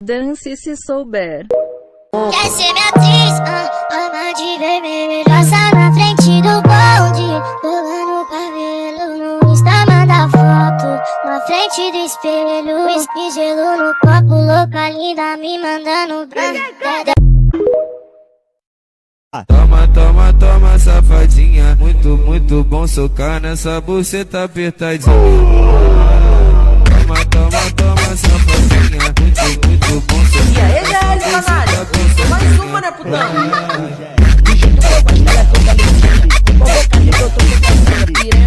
Dance se souber. Quer ser minha atriz? Ah, ama de vermelho. Passa na frente do bonde. Rolando o cabelo no Insta, manda foto. Na frente do espelho. Whisky, gelo no copo. Louca, linda, me mandando. Toma, toma, toma, safadinha. Muito, muito bom socar nessa buceta apertadinha. Toma, toma, toma, safadinha. Muito, muito bom socar. E aí, guys, canalha? Mais uma, né, putão? Vai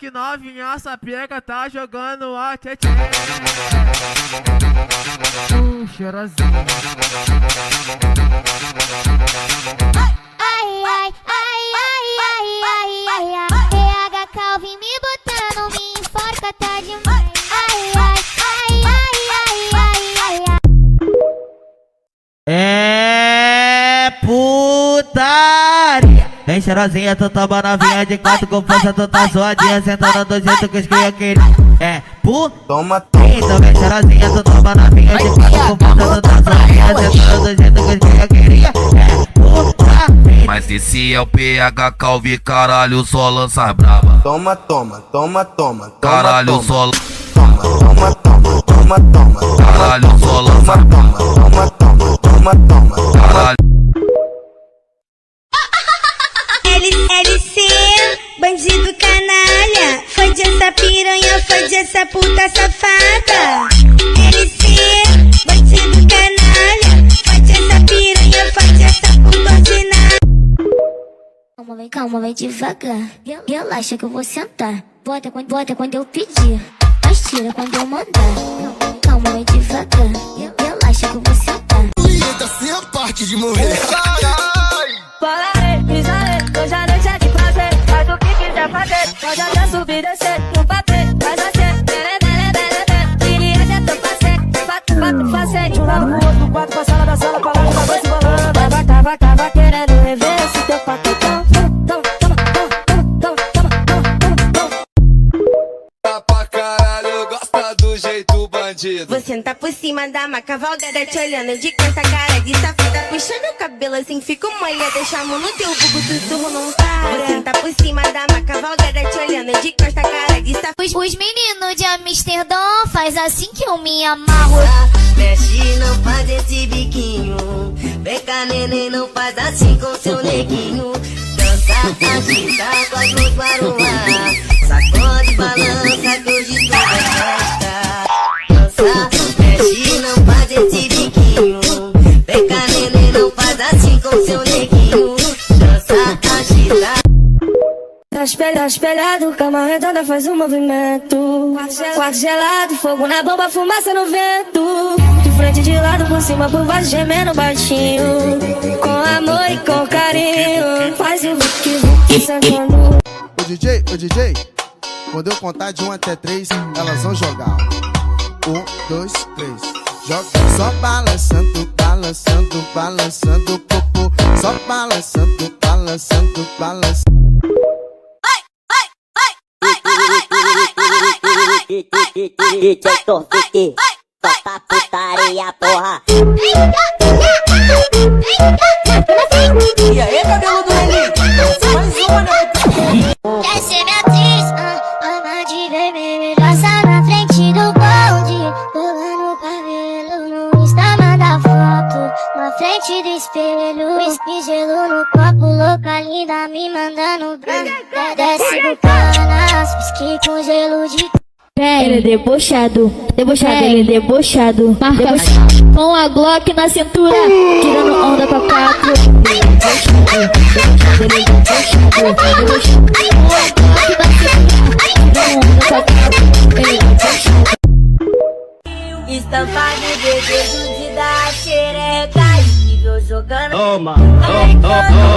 que novinha, essa pega tá jogando a tchê Uh, cheirosinho. Ai, ai, ai, ai, ai, ai, ai, ai. PH Calvin me botando, me enforca, tá demais. Ai, ai, ai, ai, ai, ai, ai, ai. É Vem cheirosinha, tu toma novinha de quatro com força, tu tá zoadinha, sentando do jeito que os cria queriam. É putaria. Toma, Então vem cheirosinha, tu toma novinha de quatro com força, tu tá zoadinha, sentando do jeito que os cria queriam. É putaria. Mas esse é o PH Calvi, caralho, só lança braba. toma, toma, toma, toma. Caralho, só, toma, toma, toma, toma, toma. caralho, só lança Toma, toma, toma, toma, toma. caralho. LC, bandido canalha, fode essa piranha, fode essa puta safada. LC, bandido canalha, fode essa piranha, fode essa puta ordinária. Calma, vem, calma, vem devagar. Re- Relaxa que eu vou sentar. Bota quando, bota quando eu pedir. Mas tira quando eu mandar. Calma, vem devagar. Re- Relaxa que eu vou sentar. Falarei, até subir e sentar por cima da maca cavalgada te olhando de cansa cara de safada Puxando o cabelo assim, fico molha Deixamos no teu buco, sussurro não para Vou sentar por cima da maca cavalgada te olhando de costa cara de safada Os, os meninos de Amsterdã faz assim que eu me amarro. Mexe, não faz esse biquinho. Vem cá, neném, não faz assim com seu neguinho. Dança, agita com as mãos para o ar. Sacode, balança que hoje tu vai espelhado, cama redonda faz um movimento. Quarto gelado, fogo na bomba, fumaça no vento. De frente, de lado, por cima, por baixo, gemendo baixinho. Com amor e com carinho. Faz o vuki vuki sacando. Ô DJ, ô DJ, quando eu contar de 1 até 3, elas vão jogar. 1, 2, 3. Joga só balançando, balançando, balançando o popô. Só balançando, balançando, balançando. DJ Torfique, toca putaria, porra. Vem cá, vem cá, vem cá, vem cá, E aí, cabelo do Renin? Mais uma, né? Quer ser minha atriz? Ah, ama de vermelho. Passa na frente do bonde. Rolando o cabelo no Insta, manda foto. Na frente do espelho. Whisky, gelo no copo. Louca, linda, me mandando branco. Desce canas. Whisky com gelo de Ele é debochado, debochado, ele é debochado. Marca com a Glock na cintura, tirando onda pra quatro. Ele é debochado, ele é debochado, debochado. Com a Glock na cintura, tirando onda pra quatro. Ele é debochado. Estampado desejo de dar xereca Nível jogando Toma, toma,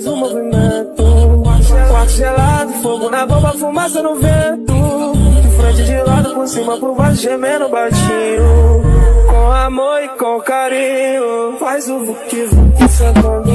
faz um movimento. Quarto gelado, fogo na bomba, fumaça no vento. De frente de lado, por cima pro baixo, gemendo baixinho. Com amor e com carinho Faz o vuki vuki sentando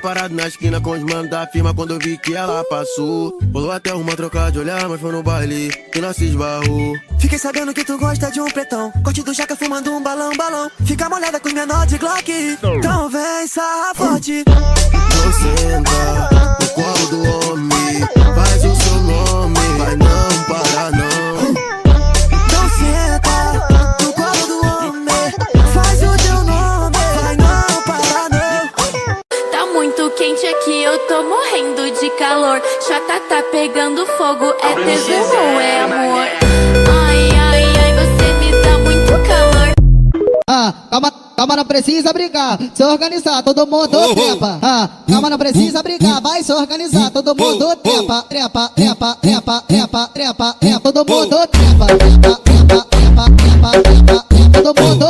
parado na esquina com os manos da firma quando eu vi que ela passou. Rolou até uma troca de olhar, mas foi no baile que nós se esbarrou. Fiquei sabendo que tu gosta de um pretão. Corte do jaca fumando um balão, balão. Fica molhada com menor de Glock. Então vem, sarra forte. Você entra no colo do homem, faz o fogo, é é amor? Ai, ai, ai, você me dá muito calor. Ah, calma, calma, não precisa brigar. Se organizar, todo mundo trepa. Ah, calma, não precisa brigar. Vai se organizar, todo mundo trepa. Trepa, trepa, trepa, trepa, trepa, trepa. Todo mundo trepa. Trepa, trepa, trepa, trepa, trepa, trepa. Todo mundo